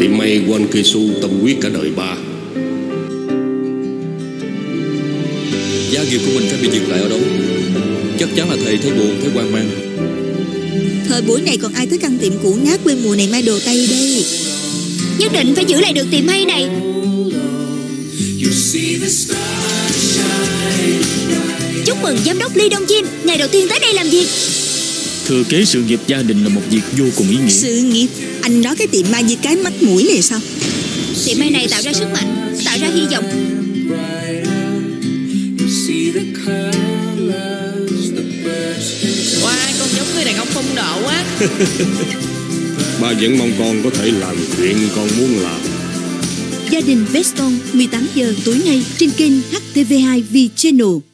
Tiệm may của anh Kisu tâm huyết cả đời ba. Gia nghiệp của mình phải bị dừng lại ở đâu? Chắc chắn là thầy thấy buồn, thấy hoang mang. Thời buổi này còn ai tới căn tiệm cũ nát quê mùa này may đồ Tây đây? Nhất định phải giữ lại được tiệm may này. Chúc mừng giám đốc Lee Dong Jin Ngày đầu tiên tới đây làm việc Thừa kế sự nghiệp gia đình là một việc vô cùng ý nghĩa. Sự nghiệp? Anh nói cái tiệm may như cái mắt mũi này sao? Tiệm may này tạo ra sức mạnh Tạo ra hy vọng. Wow, con giống người đàn ông phong độ quá. Ba vẫn mong con có thể làm chuyện con muốn làm. Gia đình Veston 18 giờ tối nay trên kênh HTV2 V Channel